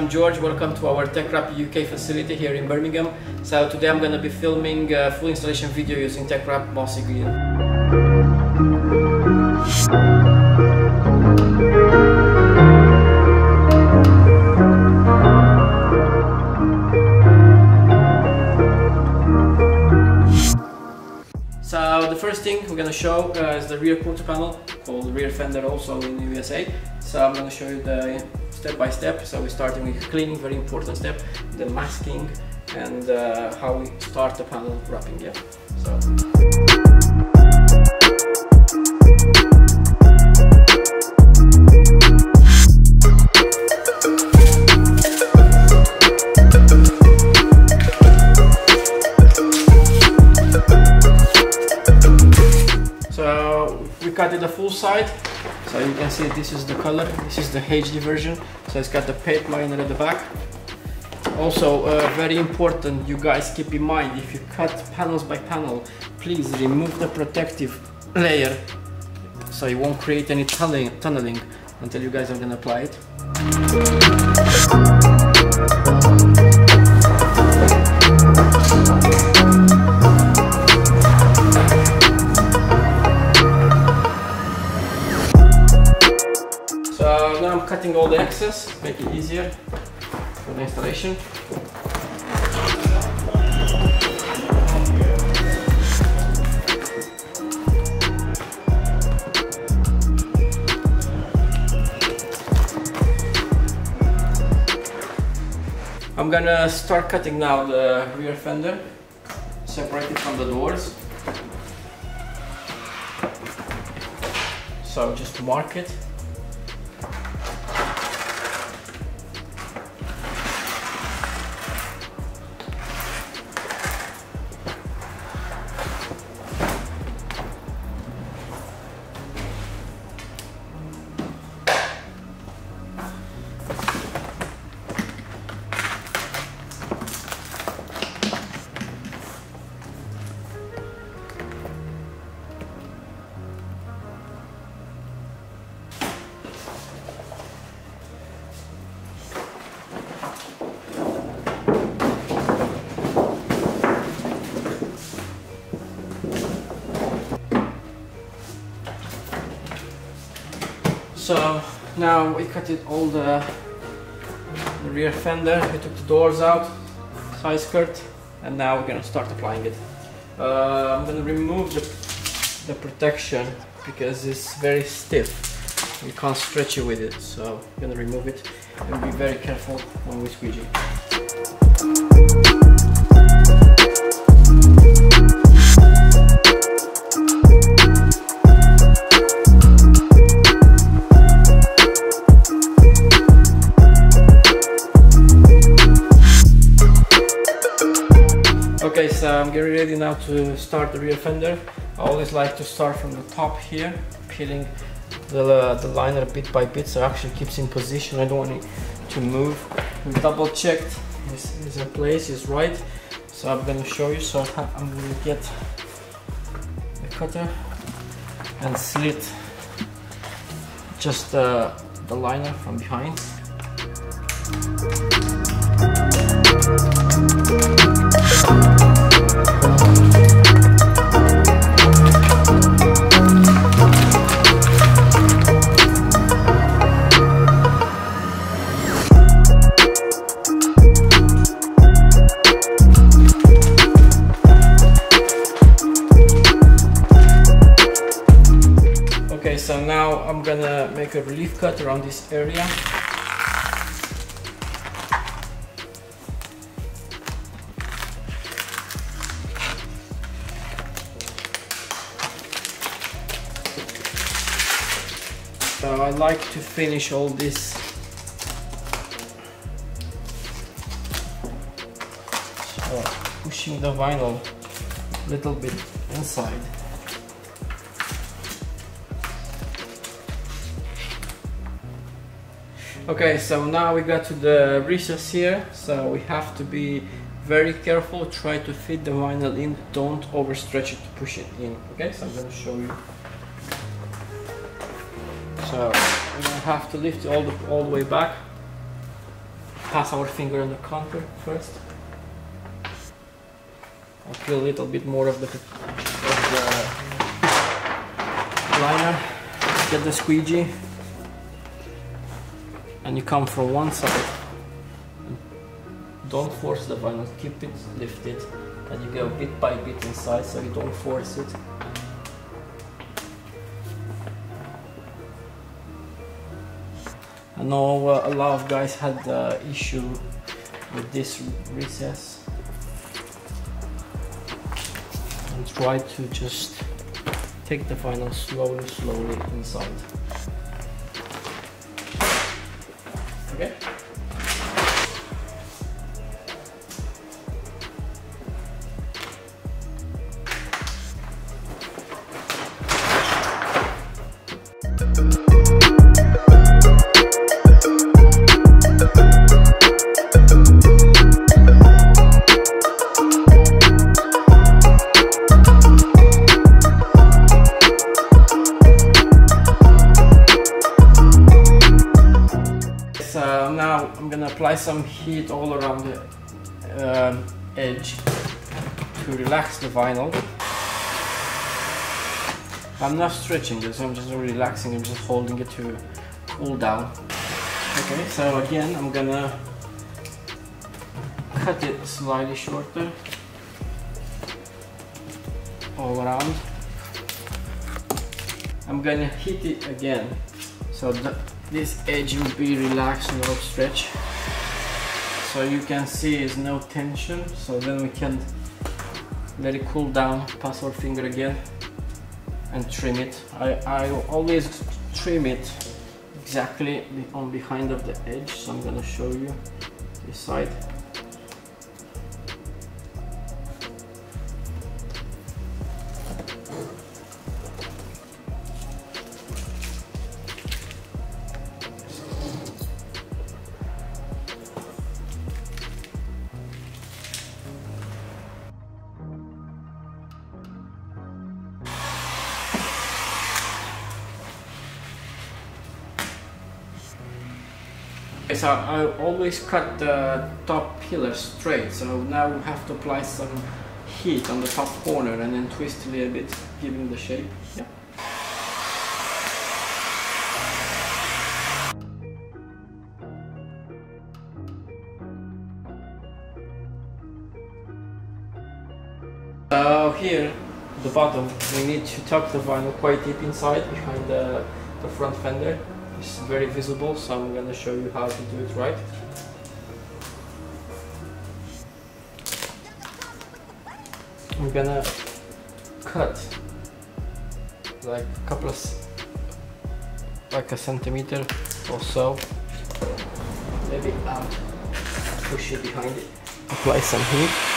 I'm George. Welcome to our TeckWrap UK facility here in Birmingham. So today I'm going to be filming a full installation video using TeckWrap Mossy Green. So the first thing we're gonna show uh, is the rear quarter panel called rear fender also in the USA. So I'm gonna show you the step by step. So we're starting with cleaning, very important step, the masking and uh, how we start the panel wrapping. Yeah. So. We cut it the full side. So you can see this is the color. This is the HD version. So it's got the paint liner at the back. Also uh, very important, you guys keep in mind if you cut panels by panel, please remove the protective layer so it won't create any tunneling until you guys are gonna apply it. Installation. I'm gonna start cutting now the rear fender, separate it from the doors. So just mark it. So now we cut it all the, the rear fender, we took the doors out, side skirt, and now we're gonna start applying it. Uh, I'm gonna remove the, the protection because it's very stiff. You can't stretch it with it, so I'm gonna remove it and be very careful when we squeegee. I'm getting ready now to start the rear fender. I always like to start from the top here, peeling the, uh, the liner bit by bit so it actually keeps in position. I don't want it to move. We double checked this is in place, is right. So I'm gonna show you. So I'm gonna get the cutter and slit just uh, the liner from behind. Cut around this area. So I like to finish all this so pushing the vinyl a little bit inside. Okay, so now we got to the recess here, so we have to be very careful, try to fit the vinyl in, don't overstretch it to push it in, okay? So I'm gonna show you. So gonna have to lift it all the, all the way back. pass our finger on the counter first. I feel a little bit more of the, of the liner. Get the squeegee. And you come from one side. Don't force the vinyl, keep it lifted. And you go bit by bit inside so you don't force it. I know uh, a lot of guys had the issue with this recess and try to just take the vinyl slowly slowly inside now I'm gonna apply some heat all around the um, edge to relax the vinyl. I'm not stretching this, I'm just relaxing, I'm just holding it to cool down. Okay, so again I'm gonna cut it slightly shorter all around. I'm gonna heat it again so that this edge will be relaxed no stretch. So you can see is no tension. So then we can let it cool down pass our finger again and trim it. I, I always trim it exactly on behind of the edge. So I'm gonna show you this side So I always cut the top pillar straight, so now we have to apply some heat on the top corner and then twist a little bit, giving the shape. Yeah. So here, the bottom, we need to tuck the vinyl quite deep inside behind the, the front fender. It's very visible, so I'm gonna show you how to do it right. I'm gonna cut like a couple of, like a centimeter or so. Maybe out, push it behind it. Apply some heat.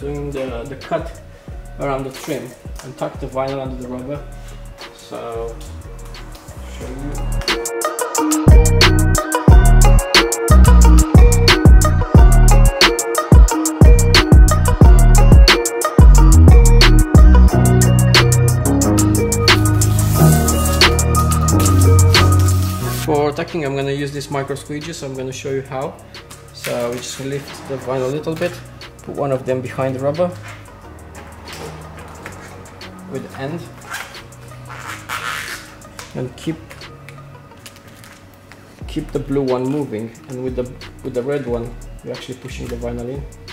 Doing the, the cut around the trim and tuck the vinyl under the rubber. So, show you. For tucking, I'm gonna use this micro squeegee, so I'm gonna show you how. So we just lift the vinyl a little bit, put one of them behind the rubber with the end, and keep keep the blue one moving. And with the with the red one, you're actually pushing the vinyl in.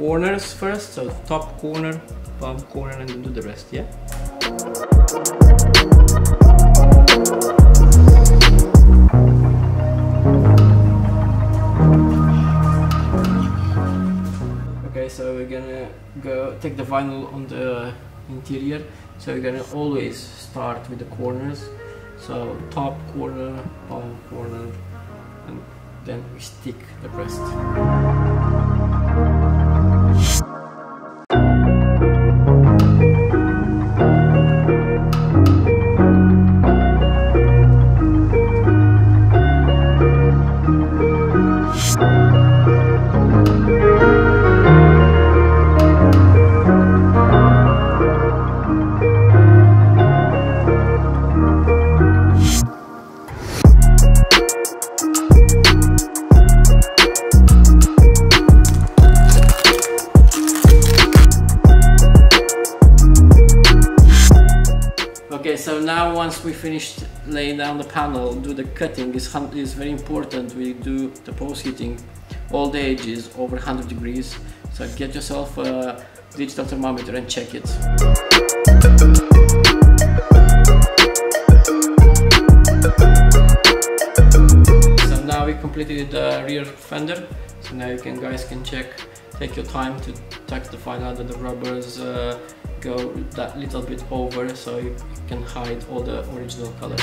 Corners first. So top corner, bottom corner, and then do the rest. Yeah. Okay, so we're gonna go take the vinyl on the interior so we're gonna always start with the corners so top corner bottom corner and then we stick the rest we finished laying down the panel, do the cutting is, is very important. We do the post heating all the edges over 100 degrees. So get yourself a digital thermometer and check it. So now we completed the rear fender. So now you can guys can check. Take your time to touch the out that the rubbers uh, go that little bit over so you can hide all the original color.